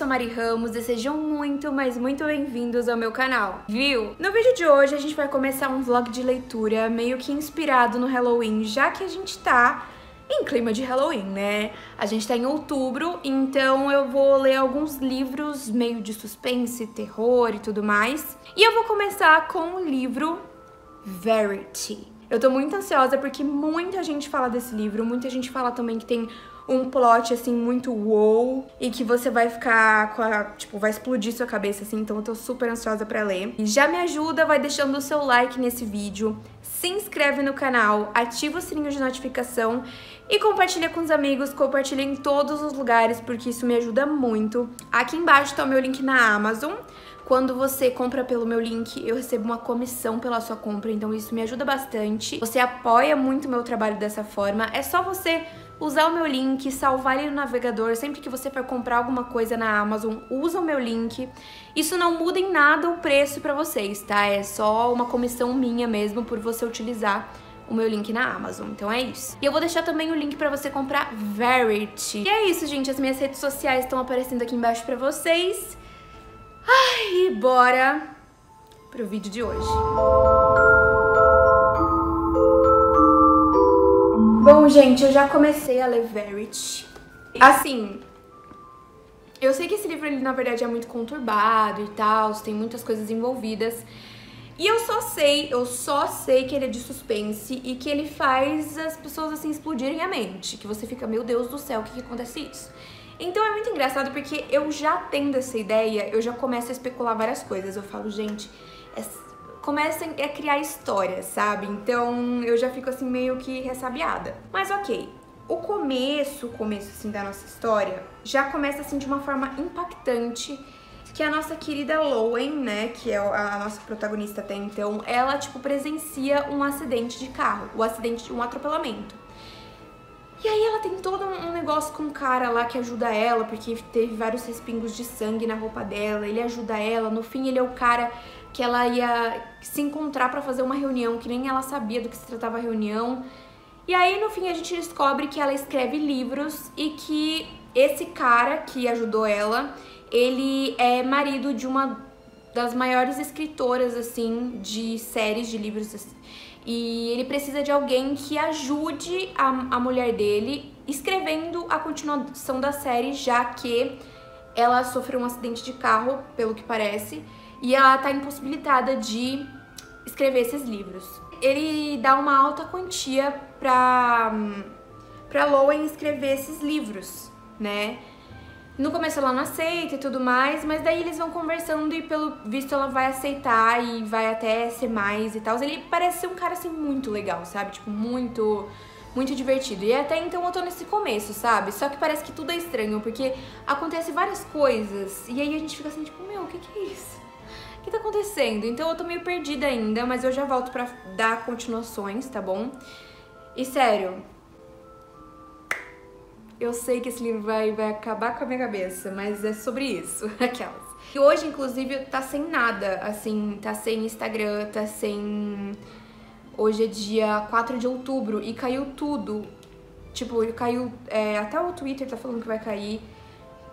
sou Mari Ramos e sejam muito, mas muito bem-vindos ao meu canal, viu? No vídeo de hoje a gente vai começar um vlog de leitura meio que inspirado no Halloween, já que a gente tá em clima de Halloween, né? A gente tá em outubro, então eu vou ler alguns livros meio de suspense, terror e tudo mais. E eu vou começar com o livro Verity. Eu tô muito ansiosa porque muita gente fala desse livro, muita gente fala também que tem um plot, assim, muito wow, e que você vai ficar com a, tipo, vai explodir sua cabeça, assim, então eu tô super ansiosa pra ler. E já me ajuda, vai deixando o seu like nesse vídeo, se inscreve no canal, ativa o sininho de notificação e compartilha com os amigos, compartilha em todos os lugares, porque isso me ajuda muito. Aqui embaixo tá o meu link na Amazon, quando você compra pelo meu link, eu recebo uma comissão pela sua compra, então isso me ajuda bastante. Você apoia muito o meu trabalho dessa forma. É só você usar o meu link, salvar ele no navegador. Sempre que você for comprar alguma coisa na Amazon, usa o meu link. Isso não muda em nada o preço para vocês, tá? É só uma comissão minha mesmo por você utilizar o meu link na Amazon. Então é isso. E eu vou deixar também o link para você comprar Verity. E é isso, gente. As minhas redes sociais estão aparecendo aqui embaixo para vocês. Ai, e bora pro vídeo de hoje. Gente, eu já comecei a ler Verity. Assim, eu sei que esse livro, ele, na verdade, é muito conturbado e tal, tem muitas coisas envolvidas. E eu só sei, eu só sei que ele é de suspense e que ele faz as pessoas, assim, explodirem a mente. Que você fica, meu Deus do céu, o que, que acontece isso? Então é muito engraçado porque eu já tendo essa ideia, eu já começo a especular várias coisas. Eu falo, gente, começam a criar histórias, sabe? Então eu já fico assim meio que ressabiada. Mas ok, o começo, o começo assim da nossa história, já começa assim de uma forma impactante que a nossa querida Lowen, né, que é a nossa protagonista até então, ela tipo presencia um acidente de carro, o um acidente de um atropelamento. E aí ela tem todo um negócio com um cara lá que ajuda ela, porque teve vários respingos de sangue na roupa dela, ele ajuda ela, no fim ele é o cara que ela ia se encontrar para fazer uma reunião, que nem ela sabia do que se tratava a reunião. E aí, no fim, a gente descobre que ela escreve livros e que esse cara que ajudou ela, ele é marido de uma das maiores escritoras, assim, de séries de livros. Assim. E ele precisa de alguém que ajude a, a mulher dele escrevendo a continuação da série, já que ela sofreu um acidente de carro, pelo que parece, e ela tá impossibilitada de escrever esses livros. Ele dá uma alta quantia pra, pra Lowen escrever esses livros, né? No começo ela não aceita e tudo mais, mas daí eles vão conversando e pelo visto ela vai aceitar e vai até ser mais e tal. Ele parece ser um cara assim muito legal, sabe? Tipo, muito muito divertido. E até então eu tô nesse começo, sabe? Só que parece que tudo é estranho, porque acontece várias coisas e aí a gente fica assim, tipo, meu, o que que é isso? O que tá acontecendo? Então eu tô meio perdida ainda, mas eu já volto pra dar continuações, tá bom? E sério, eu sei que esse livro vai, vai acabar com a minha cabeça, mas é sobre isso, aquelas. E hoje, inclusive, tá sem nada, assim, tá sem Instagram, tá sem... Hoje é dia 4 de outubro e caiu tudo. Tipo, caiu... É, até o Twitter tá falando que vai cair.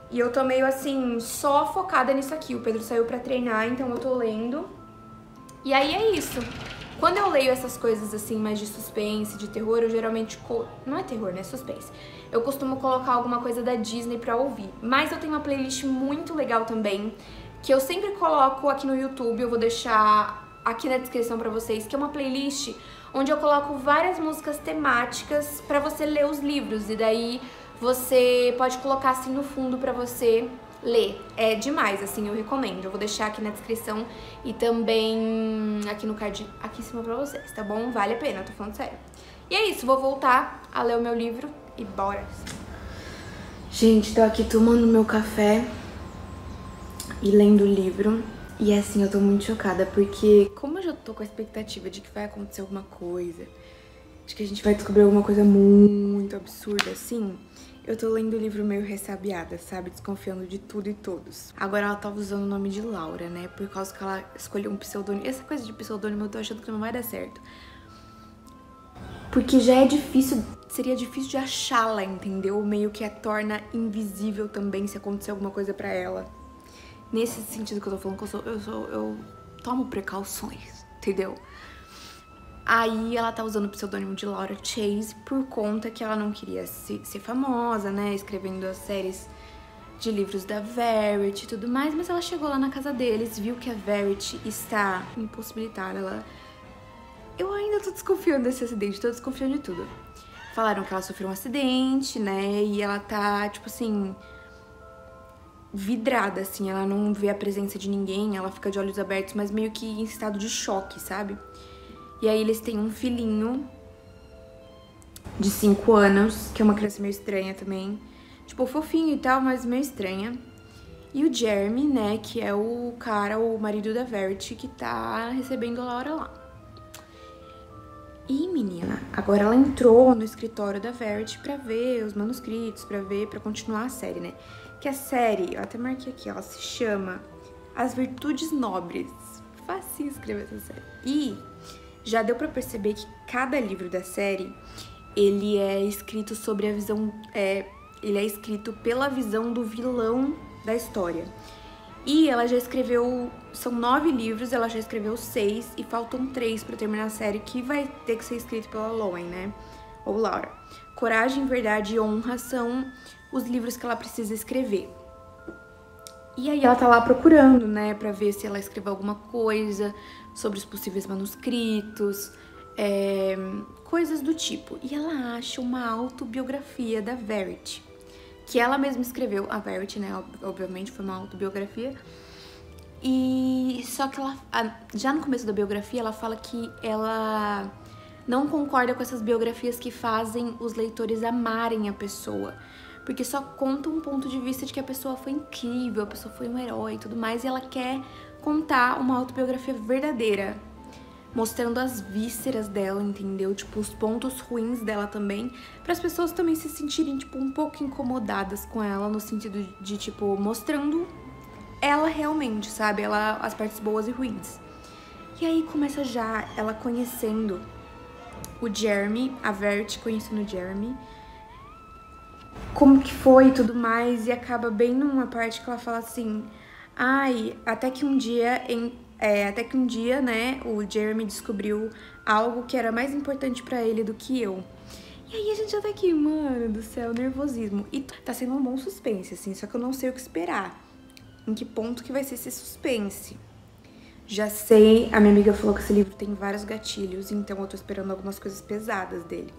E eu tô meio assim, só focada nisso aqui. O Pedro saiu pra treinar, então eu tô lendo. E aí é isso. Quando eu leio essas coisas assim, mais de suspense, de terror, eu geralmente. Não é terror, né? É suspense. Eu costumo colocar alguma coisa da Disney pra ouvir. Mas eu tenho uma playlist muito legal também, que eu sempre coloco aqui no YouTube. Eu vou deixar aqui na descrição pra vocês, que é uma playlist onde eu coloco várias músicas temáticas pra você ler os livros. E daí você pode colocar assim no fundo pra você ler. É demais, assim, eu recomendo. Eu vou deixar aqui na descrição e também aqui no card, aqui em cima pra vocês, tá bom? Vale a pena, tô falando sério. E é isso, vou voltar a ler o meu livro e bora! Gente, tô aqui tomando meu café e lendo o livro. E assim, eu tô muito chocada, porque como eu já tô com a expectativa de que vai acontecer alguma coisa, de que a gente vai descobrir alguma coisa muito absurda assim, eu tô lendo o livro meio ressabiada, sabe? Desconfiando de tudo e todos. Agora ela tava usando o nome de Laura, né? Por causa que ela escolheu um pseudônimo. Essa coisa de pseudônimo eu tô achando que não vai dar certo. Porque já é difícil, seria difícil de achá-la, entendeu? Meio que a torna invisível também se acontecer alguma coisa para ela. Nesse sentido que eu tô falando, que eu sou, eu sou, eu tomo precauções, entendeu? Aí ela tá usando o pseudônimo de Laura Chase por conta que ela não queria ser, ser famosa, né? Escrevendo as séries de livros da Verity e tudo mais, mas ela chegou lá na casa deles, viu que a Verity está impossibilitada. Ela... Eu ainda tô desconfiando desse acidente, tô desconfiando de tudo. Falaram que ela sofreu um acidente, né? E ela tá, tipo assim, vidrada, assim. Ela não vê a presença de ninguém, ela fica de olhos abertos, mas meio que em estado de choque, sabe? E aí eles têm um filhinho de 5 anos, que é uma criança meio estranha também. Tipo, fofinho e tal, mas meio estranha. E o Jeremy, né, que é o cara, o marido da Verity, que tá recebendo a Laura lá. E menina, agora ela entrou no escritório da Verity pra ver os manuscritos, pra ver, pra continuar a série, né? Que a série, eu até marquei aqui, ela se chama As Virtudes Nobres. Facinho escrever essa série. E já deu para perceber que cada livro da série ele é escrito sobre a visão, é, ele é escrito pela visão do vilão da história. E ela já escreveu, são nove livros, ela já escreveu seis e faltam três para terminar a série que vai ter que ser escrito pela Lowen, né? Ou Laura. Coragem, Verdade e Honra são os livros que ela precisa escrever. E aí ela tá lá procurando, né, pra ver se ela escreveu alguma coisa sobre os possíveis manuscritos, é, coisas do tipo. E ela acha uma autobiografia da Verity, que ela mesma escreveu. A Verity, né, obviamente foi uma autobiografia. E só que ela, já no começo da biografia, ela fala que ela não concorda com essas biografias que fazem os leitores amarem a pessoa porque só conta um ponto de vista de que a pessoa foi incrível, a pessoa foi um herói e tudo mais, e ela quer contar uma autobiografia verdadeira, mostrando as vísceras dela, entendeu? Tipo, os pontos ruins dela também, para as pessoas também se sentirem, tipo, um pouco incomodadas com ela, no sentido de, tipo, mostrando ela realmente, sabe? Ela, as partes boas e ruins. E aí começa já ela conhecendo o Jeremy, a Vert conhecendo o Jeremy, como que foi e tudo mais, e acaba bem numa parte que ela fala assim, ai, até que um dia, em, é, até que um dia, né, o Jeremy descobriu algo que era mais importante para ele do que eu. E aí a gente já tá aqui, mano do céu, nervosismo. E tá sendo um bom suspense, assim, só que eu não sei o que esperar. Em que ponto que vai ser esse suspense. Já sei, a minha amiga falou que esse livro tem vários gatilhos, então eu tô esperando algumas coisas pesadas dele.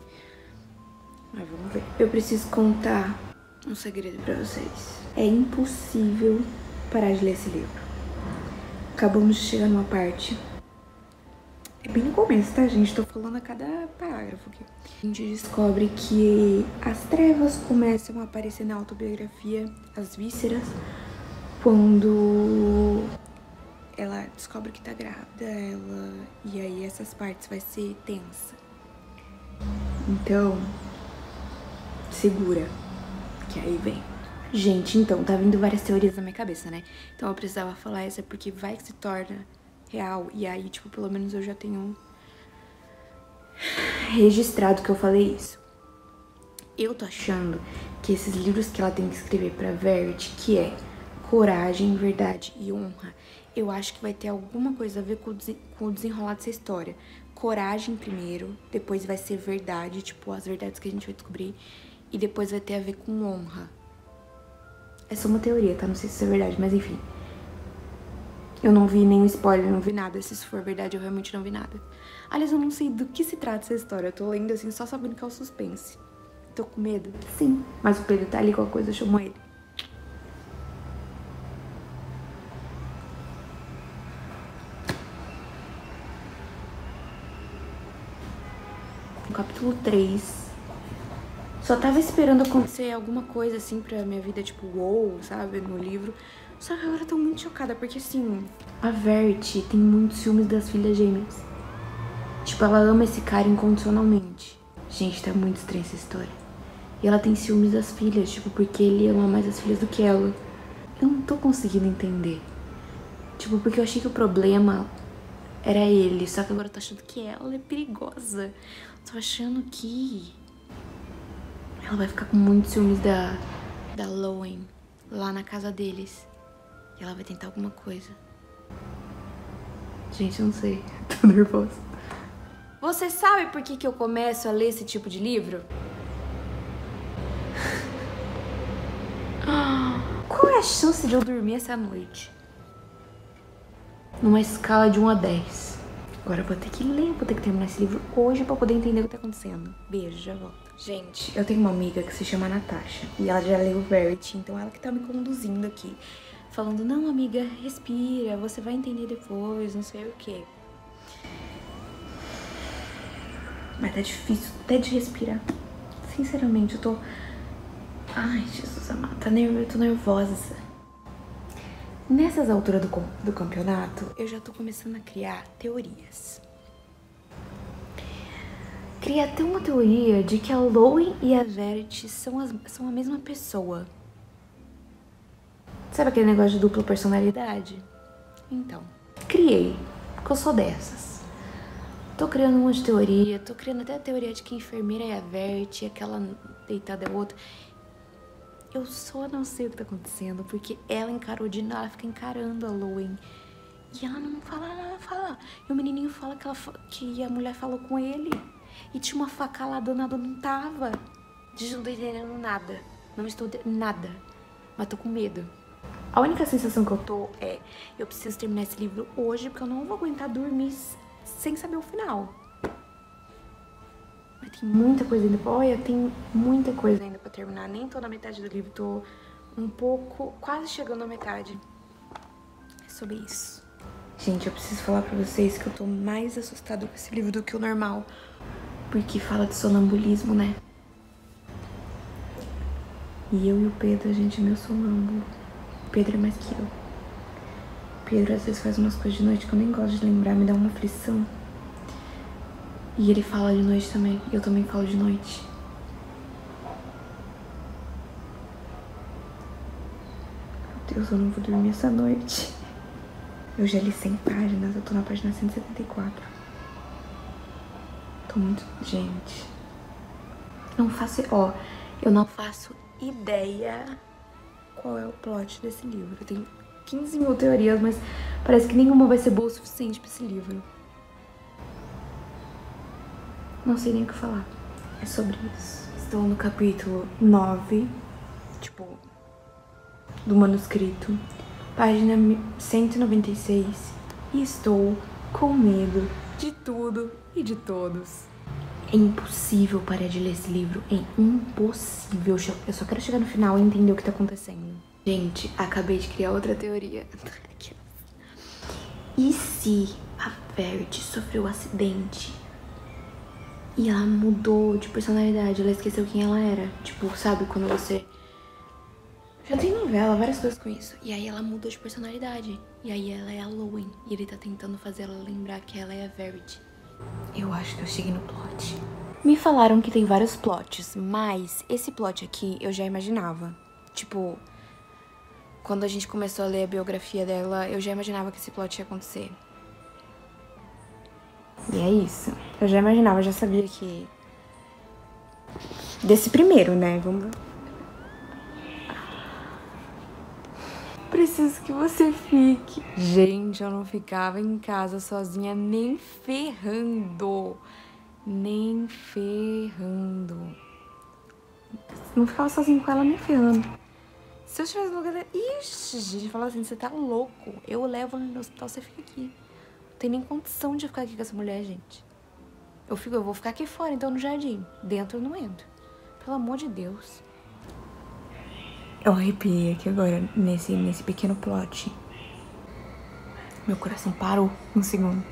Mas vamos ver. Eu preciso contar um segredo pra vocês. É impossível parar de ler esse livro. Acabamos de chegar numa parte. É bem no começo, tá, gente? Tô falando a cada parágrafo aqui. A gente descobre que as trevas começam a aparecer na autobiografia, as vísceras, quando ela descobre que tá grávida, ela. E aí essas partes vai ser tensa. Então, segura, que aí vem. Gente, então, tá vindo várias teorias na minha cabeça, né? Então eu precisava falar essa porque vai que se torna real. E aí, tipo, pelo menos eu já tenho registrado que eu falei isso. Eu tô achando que esses livros que ela tem que escrever pra Verity, que é Coragem, Verdade e Honra, eu acho que vai ter alguma coisa a ver com o desenrolar dessa história. Coragem primeiro, depois vai ser verdade, tipo, as verdades que a gente vai descobrir e depois vai ter a ver com honra. É só uma teoria, tá? Não sei se isso é verdade, mas enfim. Eu não vi nenhum spoiler, não vi nada. Se isso for verdade, eu realmente não vi nada. Aliás, eu não sei do que se trata essa história. Eu tô lendo assim, só sabendo que é o suspense. Tô com medo? Sim. Mas o Pedro tá ali, qualquer coisa, eu chamo ele. No capítulo 3, só tava esperando acontecer alguma coisa assim pra minha vida, tipo, wow, sabe, no livro. Só que agora eu tô muito chocada, porque assim, a Verity tem muitos ciúmes das filhas gêmeas. Tipo, ela ama esse cara incondicionalmente. Gente, tá muito estranha essa história. E ela tem ciúmes das filhas, tipo, porque ele ama mais as filhas do que ela. Eu não tô conseguindo entender. Tipo, porque eu achei que o problema era ele, só que agora eu tô achando que ela é perigosa. Tô achando que ela vai ficar com muitos ciúmes da, da Lowen lá na casa deles. E ela vai tentar alguma coisa. Gente, eu não sei. Tô nervosa. Você sabe por que, que eu começo a ler esse tipo de livro? Qual é a chance de eu dormir essa noite? Numa escala de 1 a 10. Agora eu vou ter que ler, vou ter que terminar esse livro hoje pra poder entender o que tá acontecendo. Beijo, já volto. Gente, eu tenho uma amiga que se chama Natasha. E ela já leu Verity, então ela que tá me conduzindo aqui. Falando, não, amiga, respira, você vai entender depois, não sei o quê. Mas tá difícil até de respirar. Sinceramente, eu tô... Ai, Jesus amado, tá eu tô nervosa. Nessas alturas do, do campeonato, eu já tô começando a criar teorias. Criei até uma teoria de que a Lowen e a Verity são, as, são a mesma pessoa. Sabe aquele negócio de dupla personalidade? Então, criei, porque eu sou dessas. Tô criando um monte de teoria, tô criando até a teoria de que a enfermeira é a Verity, aquela deitada é outra. Eu só não sei o que tá acontecendo, porque ela encarou de nada, ela fica encarando a Lowen. E ela não fala, não fala. E o menininho fala que, ela, que a mulher falou com ele. E tinha uma faca lá, danada não tava. Gente, não tô entendendo nada. Não estou nada. Mas tô com medo. A única sensação que eu tô é, eu preciso terminar esse livro hoje, porque eu não vou aguentar dormir sem saber o final. Mas tem muita coisa ainda. Olha, tem muita coisa ainda pra terminar. Nem tô na metade do livro, tô um pouco, quase chegando à metade. É sobre isso. Gente, eu preciso falar pra vocês que eu tô mais assustada com esse livro do que o normal. Porque fala de sonambulismo, né? E eu e o Pedro, a gente é meu sonâmbulo. O Pedro é mais que eu. O Pedro às vezes faz umas coisas de noite que eu nem gosto de lembrar, me dá uma aflição. E ele fala de noite também. Eu também falo de noite. Meu Deus, eu não vou dormir essa noite. Eu já li 100 páginas, eu tô na página 174. Tô muito... Gente... Não faço... Ó, eu não faço ideia qual é o plot desse livro. Eu tenho 15 mil teorias, mas parece que nenhuma vai ser boa o suficiente pra esse livro. Não sei nem o que falar. É sobre isso. Estou no capítulo 9, tipo, do manuscrito, página 196, e estou com medo de tudo e de todos. É impossível parar de ler esse livro. É impossível. Eu só quero chegar no final e entender o que tá acontecendo. Gente, acabei de criar outra teoria. E se a Verity sofreu um acidente e ela mudou de personalidade, ela esqueceu quem ela era. Tipo, sabe, quando você. Já tem novela, várias coisas com isso. E aí ela mudou de personalidade. E aí ela é a Lowen. E ele tá tentando fazer ela lembrar que ela é a Verity. Eu acho que eu cheguei no plot. Me falaram que tem vários plots, mas esse plot aqui eu já imaginava. Tipo, quando a gente começou a ler a biografia dela, eu já imaginava que esse plot ia acontecer. E é isso. Eu já imaginava, já sabia que. Desse primeiro, né? Vamos. Preciso que você fique. Gente, eu não ficava em casa sozinha nem ferrando. Nem ferrando. Não ficava sozinha com ela nem ferrando. Se eu estivesse no lugar dela. Ixi, gente, fala assim: você tá louco. Eu levo no hospital, você fica aqui tem nem condição de ficar aqui com essa mulher, gente. Eu fico, eu vou ficar aqui fora, então, no jardim. Dentro eu não entro. Pelo amor de Deus. Eu arrepiei aqui agora, nesse, nesse pequeno plot. Meu coração parou um segundo.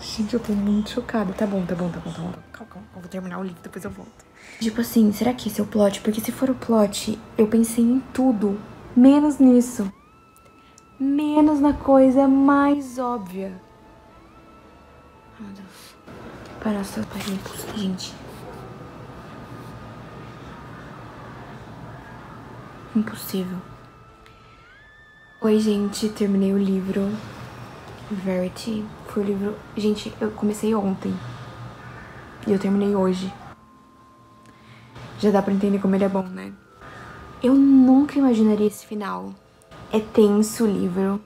Gente, eu tô muito chocada. Tá bom, tá bom, tá bom, tá bom. Calma, calma. Eu vou terminar o livro, depois eu volto. Tipo assim, será que esse é o plot? Porque se for o plot, eu pensei em tudo, menos nisso menos na coisa mais óbvia. Meu Deus. Para essa página, gente. Impossível. Oi, gente, terminei o livro Verity. Foi o livro. Gente, eu comecei ontem. E eu terminei hoje. Já dá pra entender como ele é bom, né? Eu nunca imaginaria esse final. É tenso o livro.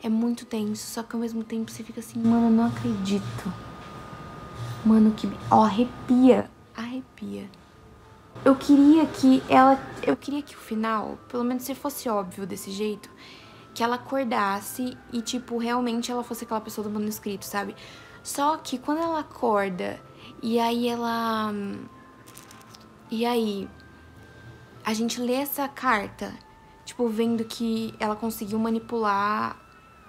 É muito tenso, só que ao mesmo tempo você fica assim, mano, eu não acredito. Mano, que. Ó, arrepia. Arrepia. Eu queria que ela. Eu queria que o final, pelo menos se fosse óbvio desse jeito, que ela acordasse e, tipo, realmente ela fosse aquela pessoa do manuscrito, sabe? Só que quando ela acorda e aí ela. E aí. A gente lê essa carta, tipo, vendo que ela conseguiu manipular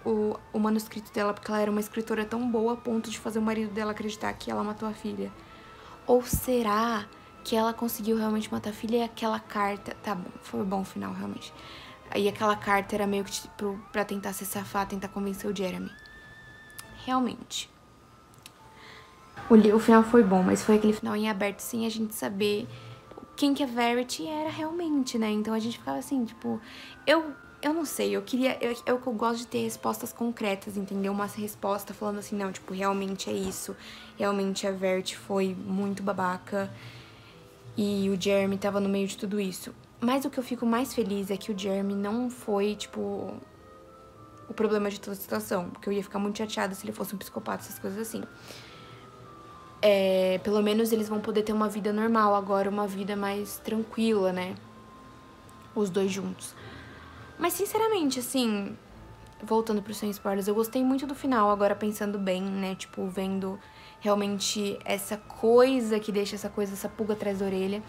o, o manuscrito dela porque ela era uma escritora tão boa a ponto de fazer o marido dela acreditar que ela matou a filha. Ou será que ela conseguiu realmente matar a filha e aquela carta. Tá bom, foi bom o final, realmente. Aí aquela carta era meio que pra tentar se safar, tentar convencer o Jeremy. Realmente. O, o final foi bom, mas foi aquele final em aberto sem a gente saber quem que a Verity era realmente, né? Então a gente ficava assim, tipo, eu eu não sei, eu queria. Eu, eu, eu gosto de ter respostas concretas, entendeu? Uma resposta falando assim, não, tipo, realmente é isso. Realmente a Vert foi muito babaca. E o Jeremy tava no meio de tudo isso. Mas o que eu fico mais feliz é que o Jeremy não foi, tipo, o problema de toda a situação. Porque eu ia ficar muito chateada se ele fosse um psicopata, essas coisas assim. É, pelo menos eles vão poder ter uma vida normal agora, uma vida mais tranquila, né? Os dois juntos. Mas sinceramente, assim, voltando pro sem spoilers, eu gostei muito do final, agora pensando bem, né? Tipo, vendo realmente essa coisa que deixa essa coisa, essa pulga atrás da orelha.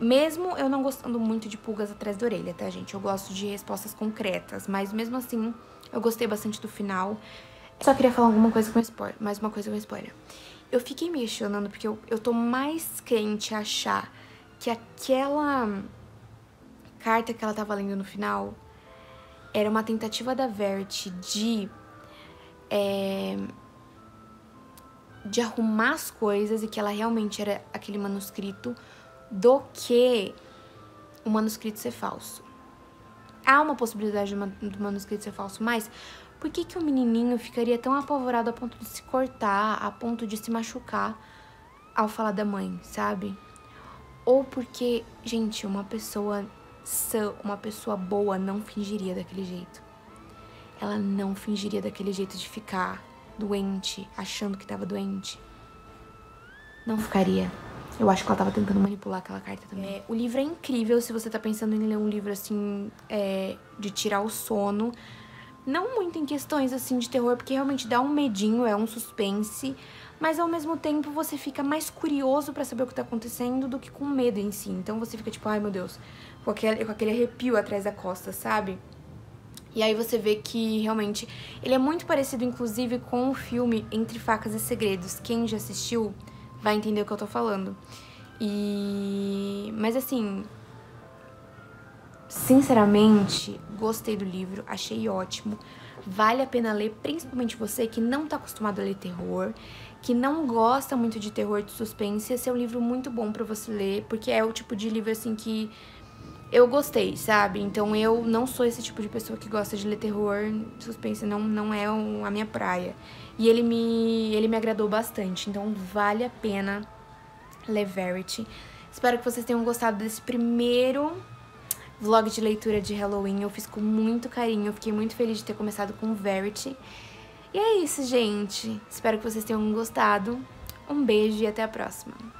Mesmo eu não gostando muito de pulgas atrás da orelha, tá, gente? Eu gosto de respostas concretas, mas mesmo assim, eu gostei bastante do final. Só queria falar alguma coisa com spoiler, mais uma coisa com spoiler. Eu fiquei me questionando porque eu, eu tô mais crente a achar que aquela carta que ela tava lendo no final era uma tentativa da Vert de. É, de arrumar as coisas e que ela realmente era aquele manuscrito do que o manuscrito ser falso. Há uma possibilidade do manuscrito ser falso, mas por que, que o menininho ficaria tão apavorado a ponto de se cortar, a ponto de se machucar ao falar da mãe, sabe? Ou porque, gente, uma pessoa uma pessoa boa não fingiria daquele jeito. Ela não fingiria daquele jeito de ficar doente, achando que tava doente. Não ficaria. Eu acho que ela tava tentando manipular aquela carta também. É, o livro é incrível se você tá pensando em ler um livro assim, é, de tirar o sono. Não muito em questões assim de terror, porque realmente dá um medinho, é um suspense. Mas ao mesmo tempo você fica mais curioso para saber o que tá acontecendo do que com medo em si. Então você fica tipo, ai meu Deus, com aquele, com aquele arrepio atrás da costa, sabe? E aí você vê que realmente ele é muito parecido, inclusive, com o filme Entre Facas e Segredos. Quem já assistiu vai entender o que eu tô falando. E. Mas assim. Sinceramente, gostei do livro, achei ótimo. Vale a pena ler, principalmente você que não tá acostumado a ler terror, que não gosta muito de terror de suspense. Esse é um livro muito bom para você ler, porque é o tipo de livro assim que eu gostei, sabe? Então eu não sou esse tipo de pessoa que gosta de ler terror, suspense não, não é a minha praia. E ele me, ele me agradou bastante, então vale a pena ler Verity. Espero que vocês tenham gostado desse primeiro vlog de leitura de Halloween. Eu fiz com muito carinho, eu fiquei muito feliz de ter começado com Verity. E é isso, gente. Espero que vocês tenham gostado. Um beijo e até a próxima.